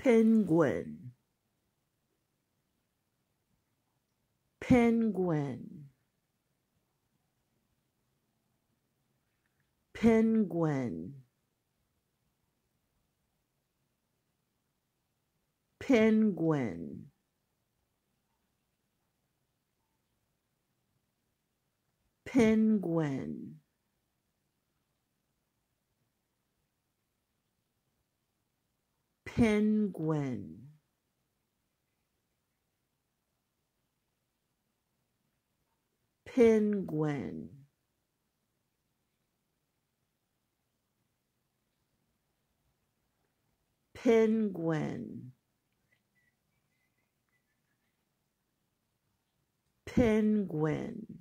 penguin. Penguin. Penguin. Penguin. Penguin penguin. Penguin. Penguin. Penguin